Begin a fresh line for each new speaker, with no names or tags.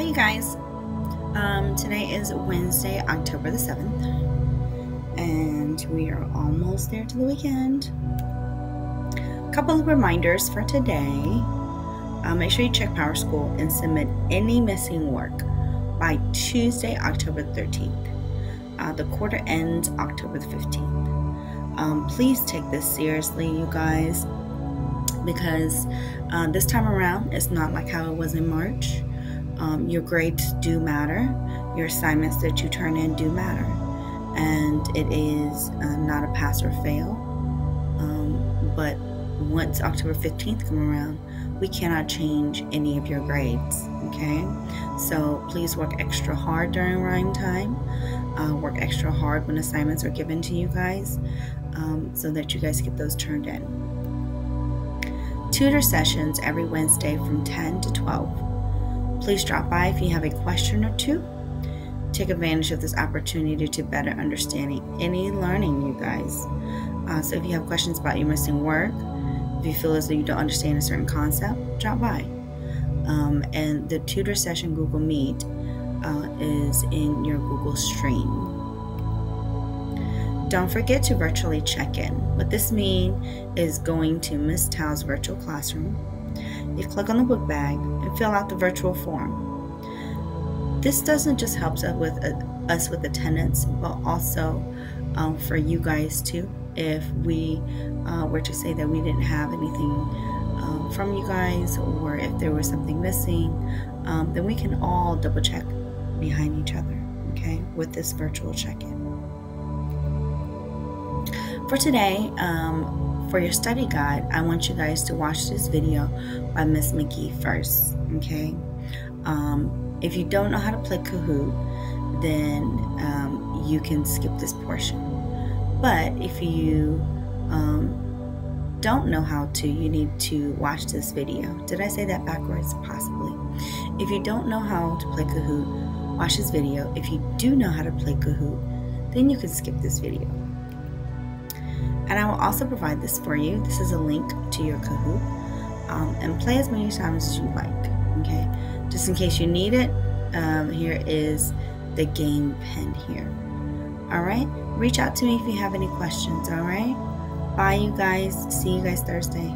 Hi, you guys. Um, today is Wednesday, October the 7th, and we are almost there to the weekend. A couple of reminders for today. Uh, make sure you check PowerSchool and submit any missing work by Tuesday, October 13th. Uh, the quarter ends October the 15th. Um, please take this seriously, you guys, because uh, this time around it's not like how it was in March. Um, your grades do matter, your assignments that you turn in do matter, and it is uh, not a pass or fail. Um, but once October 15th come around, we cannot change any of your grades. Okay, so please work extra hard during RIME time. Uh, work extra hard when assignments are given to you guys, um, so that you guys get those turned in. Tutor sessions every Wednesday from 10 to 12. Please drop by if you have a question or two. Take advantage of this opportunity to better understanding any learning, you guys. Uh, so if you have questions about your missing work, if you feel as though you don't understand a certain concept, drop by. Um, and the tutor session Google Meet uh, is in your Google Stream. Don't forget to virtually check in. What this means is going to Miss Thao's virtual classroom. You click on the book bag and fill out the virtual form. This doesn't just help us with uh, us with attendance, but also um, for you guys too. If we uh, were to say that we didn't have anything um, from you guys, or if there was something missing, um, then we can all double check behind each other. Okay, with this virtual check-in. For today, um, for your study guide, I want you guys to watch this video by Miss McGee first. Okay. Um, if you don't know how to play Kahoot, then um, you can skip this portion. But if you um, don't know how to, you need to watch this video. Did I say that backwards? Possibly. If you don't know how to play Kahoot, watch this video. If you do know how to play Kahoot, then you can skip this video. And I will also provide this for you. This is a link to your Kahoot. Um, and play as many times as you like. Okay, just in case you need it, um, here is the game pen here. All right, reach out to me if you have any questions. All right, bye, you guys. See you guys Thursday.